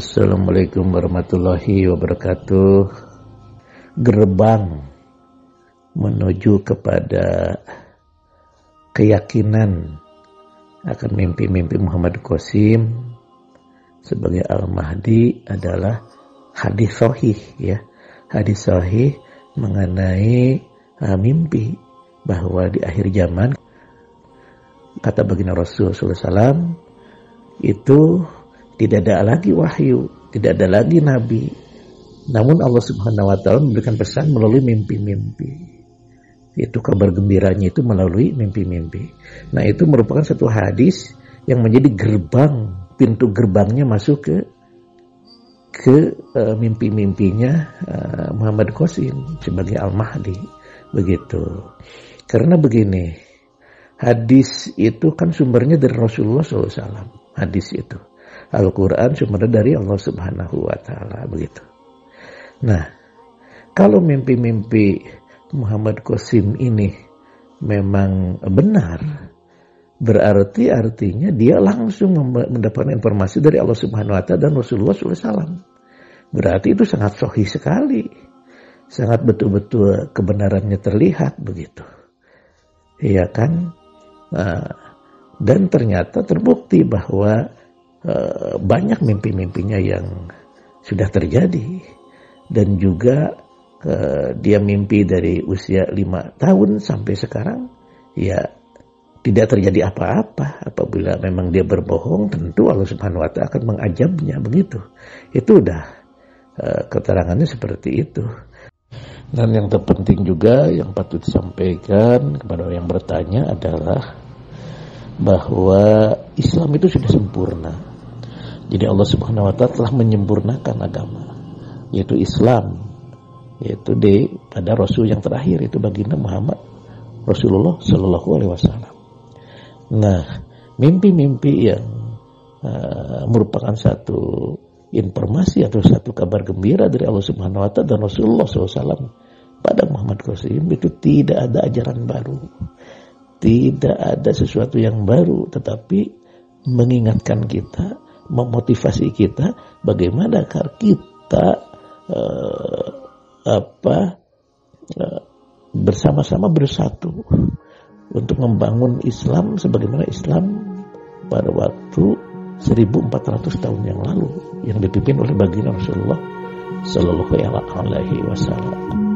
Assalamualaikum warahmatullahi wabarakatuh. Gerbang menuju kepada keyakinan akan mimpi-mimpi Muhammad Qasim sebagai Al-Mahdi adalah hadis sahih ya. Hadis sahih mengenai uh, mimpi bahwa di akhir zaman kata baginda Rasul SAW itu tidak ada lagi wahyu, tidak ada lagi nabi. Namun Allah Subhanahu wa taala memberikan pesan melalui mimpi-mimpi. Itu kabar gembiranya itu melalui mimpi-mimpi. Nah, itu merupakan satu hadis yang menjadi gerbang, pintu gerbangnya masuk ke ke uh, mimpi-mimpinya uh, Muhammad Qasim sebagai Al-Mahdi. Begitu. Karena begini, hadis itu kan sumbernya dari Rasulullah SAW. Hadis itu. Al-Quran sumbernya dari Allah Subhanahu wa Ta'ala, begitu. Nah, kalau mimpi-mimpi Muhammad Qasim ini memang benar, berarti artinya dia langsung mendapatkan informasi dari Allah Subhanahu wa Ta'ala dan Rasulullah SAW. Berarti itu sangat sohi sekali. Sangat betul-betul kebenarannya terlihat begitu. Iya kan? Nah, dan ternyata terbukti bahwa banyak mimpi-mimpinya yang sudah terjadi. Dan juga uh, dia mimpi dari usia lima tahun sampai sekarang ya tidak terjadi apa-apa. Apabila memang dia berbohong tentu Allah Subhanahu wa taala akan mengajabnya begitu. Itu udah uh, keterangannya seperti itu. Dan yang terpenting juga yang patut disampaikan kepada yang bertanya adalah bahwa Islam itu sudah sempurna jadi Allah Subhanahu wa taala telah menyempurnakan agama yaitu Islam yaitu di pada rasul yang terakhir itu baginda Muhammad Rasulullah Shallallahu alaihi wasallam. Nah, mimpi-mimpi yang uh, merupakan satu informasi atau satu kabar gembira dari Allah Subhanahu wa taala dan Rasulullah SAW pada Muhammad Qasim itu tidak ada ajaran baru. Tidak ada sesuatu yang baru tetapi mengingatkan kita memotivasi kita bagaimana kita uh, apa uh, bersama-sama bersatu untuk membangun Islam sebagaimana Islam pada waktu 1400 tahun yang lalu yang dipimpin oleh baginda Rasulullah Shallallahu Alaihi Wasallam.